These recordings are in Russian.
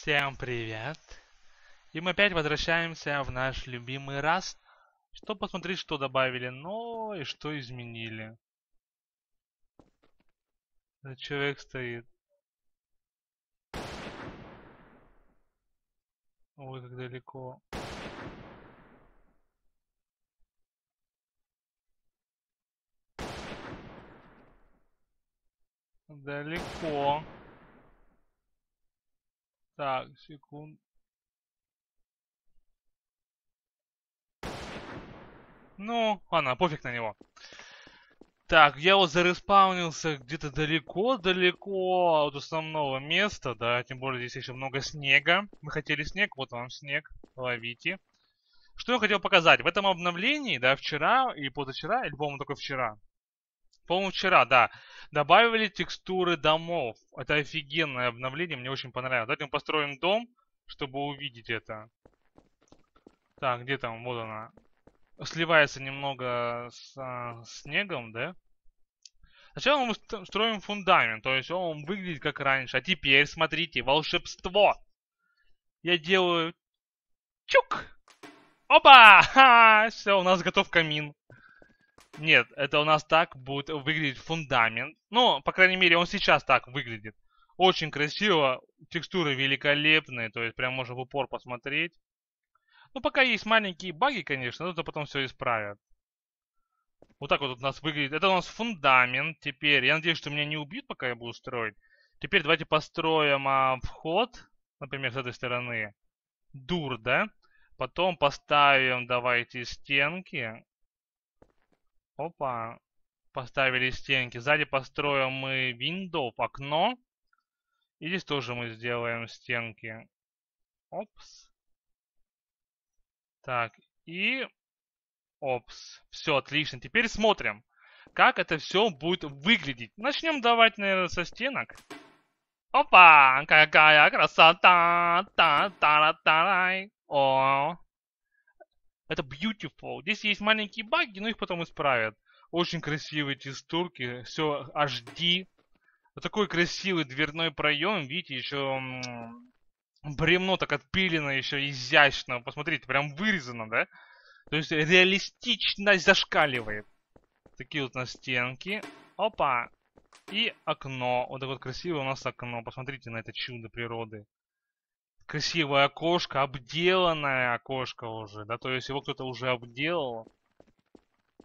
Всем привет! И мы опять возвращаемся в наш любимый раз, чтобы посмотреть, что добавили, но и что изменили. Человек стоит. Ой, как далеко. Далеко. Так, секунд. Ну, ладно, пофиг на него. Так, я вот зареспаунился где-то далеко-далеко от основного места, да, тем более здесь еще много снега. Мы хотели снег, вот вам снег, ловите. Что я хотел показать? В этом обновлении, да, вчера и позавчера, или, по-моему, только вчера, по-моему, вчера, да. Добавили текстуры домов. Это офигенное обновление, мне очень понравилось. Давайте мы построим дом, чтобы увидеть это. Так, где там? Вот она. Сливается немного с а, снегом, да? Сначала мы строим фундамент, то есть он выглядит как раньше. А теперь, смотрите, волшебство. Я делаю... Чук! Опа! Все, у нас готов камин. Нет, это у нас так будет выглядеть фундамент. Ну, по крайней мере, он сейчас так выглядит. Очень красиво, текстуры великолепные, то есть прям можно в упор посмотреть. Ну, пока есть маленькие баги, конечно, но это потом все исправят. Вот так вот у нас выглядит. Это у нас фундамент теперь. Я надеюсь, что меня не убьют, пока я буду строить. Теперь давайте построим а, вход, например, с этой стороны. Дур, да? Потом поставим, давайте, стенки. Опа. Поставили стенки. Сзади построим мы window, окно. И здесь тоже мы сделаем стенки. Опс. Так, и... Опс. Все, отлично. Теперь смотрим, как это все будет выглядеть. Начнем давать, наверное, со стенок. Опа! Какая красота! Та -та -та -та О! Это beautiful. Здесь есть маленькие баги, но их потом исправят. Очень красивые текстурки. Все HD. Вот такой красивый дверной проем. Видите, еще бревно так отпилено, еще изящно. Посмотрите, прям вырезано, да? То есть реалистичность зашкаливает. Такие вот на стенки. Опа. И окно. Вот такое вот красивое у нас окно. Посмотрите на это чудо природы красивое окошко, обделанное окошко уже, да, то есть его кто-то уже обделал.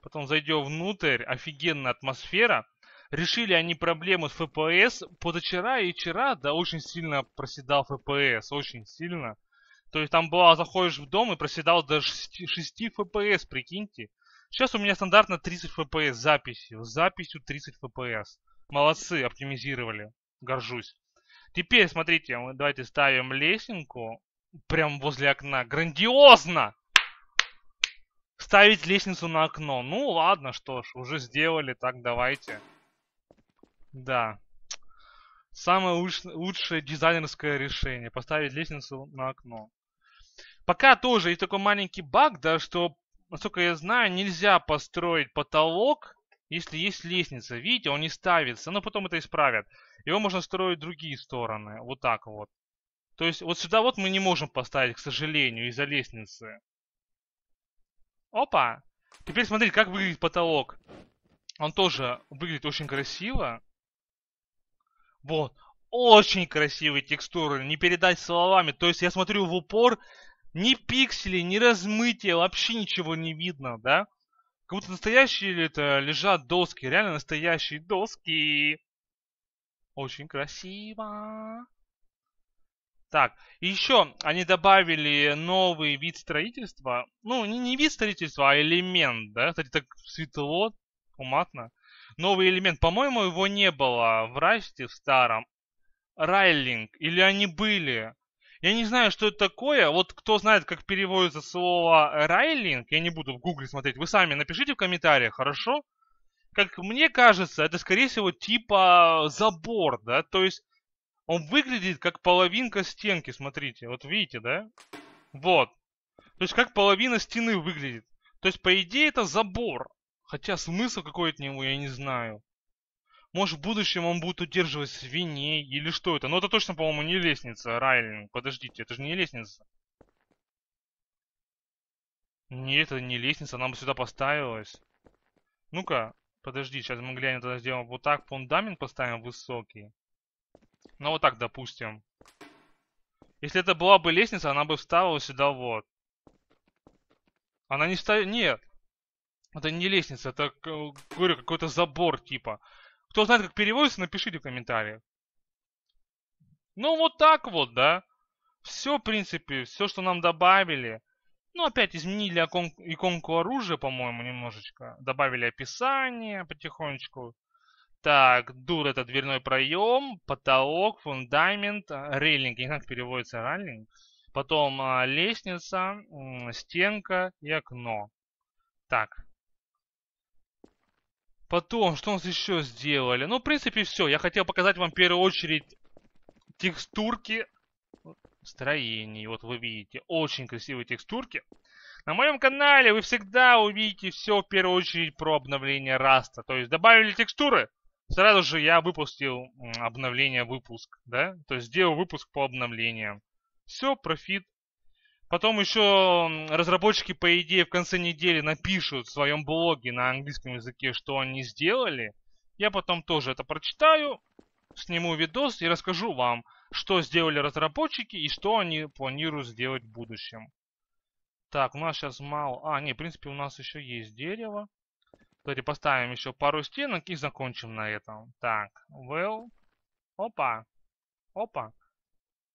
Потом зайдем внутрь, офигенная атмосфера. Решили они проблему с FPS. Позавчера и вчера, да, очень сильно проседал FPS, очень сильно. То есть там было, заходишь в дом и проседал до 6, 6 FPS, прикиньте. Сейчас у меня стандартно 30 FPS записью. Записью 30 FPS. Молодцы, оптимизировали. Горжусь. Теперь, смотрите, давайте ставим лесенку прям возле окна. Грандиозно! Ставить лестницу на окно. Ну, ладно, что ж, уже сделали, так давайте. Да. Самое луч лучшее дизайнерское решение. Поставить лестницу на окно. Пока тоже есть такой маленький баг, да, что, насколько я знаю, нельзя построить потолок если есть лестница, видите, он не ставится, но потом это исправят. Его можно строить другие стороны, вот так вот. То есть вот сюда вот мы не можем поставить, к сожалению, из-за лестницы. Опа! Теперь смотрите, как выглядит потолок. Он тоже выглядит очень красиво. Вот. Очень красивые текстуры, не передать словами. То есть я смотрю в упор, ни пикселей, ни размытия, вообще ничего не видно, да? Как будто настоящие это лежат доски, реально настоящие доски. Очень красиво. Так, еще они добавили новый вид строительства. Ну, не, не вид строительства, а элемент, да? Кстати, так светло, уматно. Новый элемент. По-моему, его не было в Расте, в старом. Райлинг. Или они были? Я не знаю, что это такое. Вот кто знает, как переводится слово райлинг, я не буду в гугле смотреть. Вы сами напишите в комментариях, хорошо? Как мне кажется, это скорее всего типа забор, да? То есть он выглядит как половинка стенки, смотрите. Вот видите, да? Вот. То есть как половина стены выглядит. То есть по идее это забор. Хотя смысл какой от него я не знаю. Может, в будущем он будет удерживать свиней или что это? Но это точно, по-моему, не лестница, Райлинг. Подождите, это же не лестница. Нет, это не лестница, она бы сюда поставилась. Ну-ка, подожди, сейчас мы глянем, тогда сделаем вот так, фундамент поставим высокий. Ну вот так, допустим. Если это была бы лестница, она бы вставила сюда вот. Она не ставит... Нет. Это не лестница, это, говорю, какой-то забор типа. Кто знает, как переводится, напишите в комментариях. Ну, вот так вот, да. Все, в принципе, все, что нам добавили. Ну, опять изменили икон, иконку оружия, по-моему, немножечко. Добавили описание потихонечку. Так, дур это дверной проем, потолок, фундамент, рейлинг, не как переводится рейлинг. Потом а, лестница, стенка и окно. Так. Потом, что у нас еще сделали? Ну, в принципе, все. Я хотел показать вам в первую очередь текстурки строений. Вот вы видите, очень красивые текстурки. На моем канале вы всегда увидите все в первую очередь про обновление раста. То есть добавили текстуры, сразу же я выпустил обновление выпуск, да? То есть сделал выпуск по обновлениям. Все, профит. Потом еще разработчики, по идее, в конце недели напишут в своем блоге на английском языке, что они сделали. Я потом тоже это прочитаю, сниму видос и расскажу вам, что сделали разработчики и что они планируют сделать в будущем. Так, у нас сейчас мало... А, не, в принципе, у нас еще есть дерево. Давайте поставим еще пару стенок и закончим на этом. Так, well. Опа. Опа.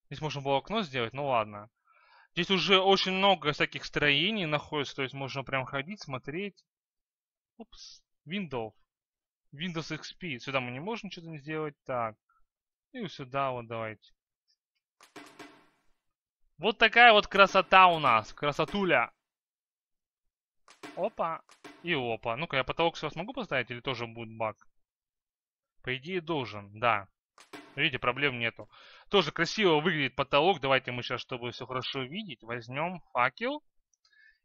Здесь можно было окно сделать, ну ладно. Здесь уже очень много всяких строений находится, то есть можно прям ходить, смотреть. Упс. Windows. Windows XP. Сюда мы не можем что-то сделать. Так. И сюда вот давайте. Вот такая вот красота у нас. Красотуля. Опа. И опа. Ну-ка, я потолок сейчас могу поставить или тоже будет баг? По идее должен, да. Видите, проблем нету. Тоже красиво выглядит потолок. Давайте мы сейчас, чтобы все хорошо видеть, возьмем факел.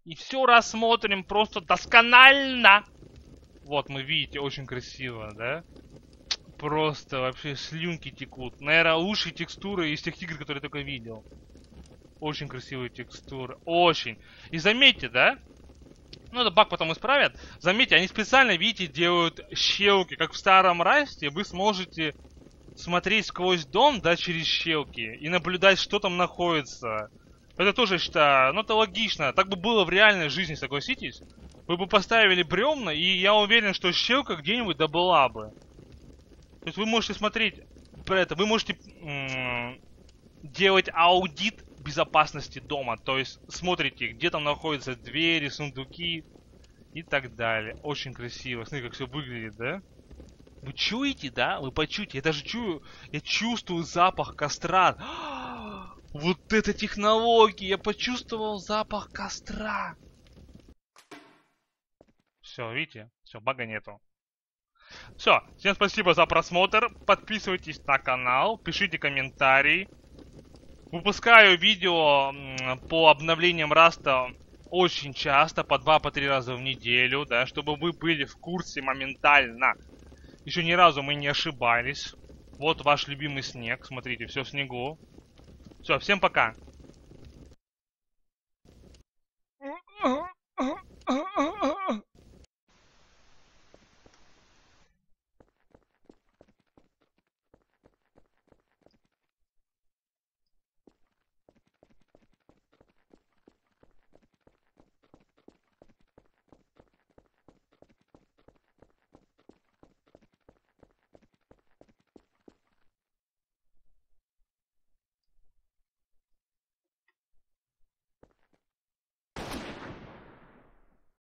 И все рассмотрим просто досконально. Вот, мы видите, очень красиво, да? Просто вообще слюнки текут. Наверное, лучшие текстуры из тех игр, которые я только видел. Очень красивые текстуры. Очень. И заметьте, да? Ну, это баг потом исправят. Заметьте, они специально, видите, делают щелки. Как в старом расте, вы сможете смотреть сквозь дом, да, через щелки. И наблюдать, что там находится. Это тоже, считаю, ну, это логично. Так бы было в реальной жизни, согласитесь? Вы бы поставили бревна, и я уверен, что щелка где-нибудь да была бы. То есть вы можете смотреть про это, вы можете делать аудит безопасности дома. То есть смотрите, где там находятся двери, сундуки и так далее. Очень красиво. Смотрите, как все выглядит, да? Вы чуете, да? Вы почуете. Я даже чую, я чувствую запах костра. Вот это технология! Я почувствовал запах костра. Все, видите? Все, бага нету. Все, всем спасибо за просмотр. Подписывайтесь на канал, пишите комментарии. Выпускаю видео по обновлениям Раста очень часто, по два, по три раза в неделю, да, чтобы вы были в курсе моментально. Еще ни разу мы не ошибались. Вот ваш любимый снег, смотрите, все в снегу. Все, всем пока.